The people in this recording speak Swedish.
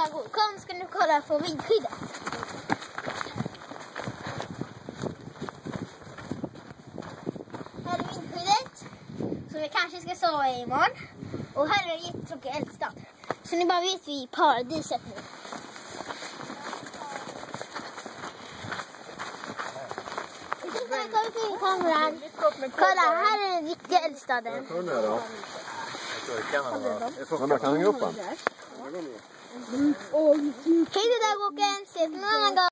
Dago, kom ska nu kolla på vindskyddet. Här är vindskyddet. Som vi kanske ska sova i imorgon. Och här är en jättetråkig eldstad. Så ni bara vet vi är i paradiset nu. Kolla, kameran. Här är den riktiga eldstaden. Sjunde då? Men man kan hänga upp Hey, the dog again. Says, no, no, no.